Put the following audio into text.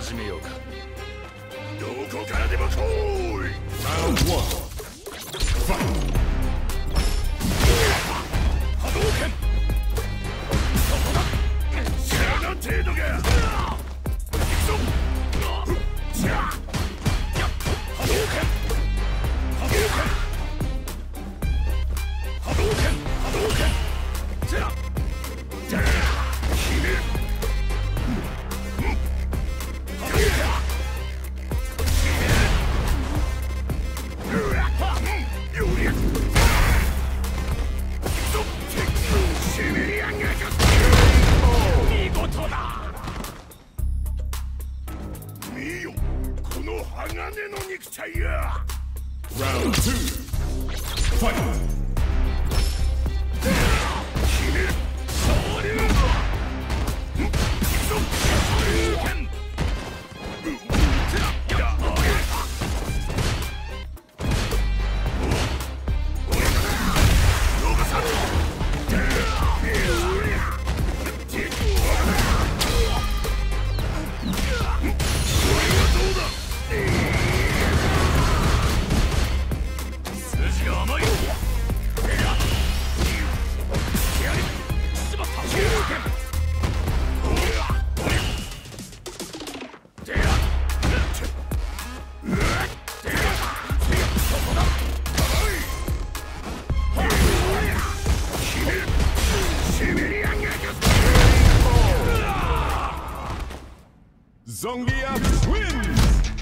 始めようか。どこからでも来い。の鋼の肉体や。2ファイト Zongia wins!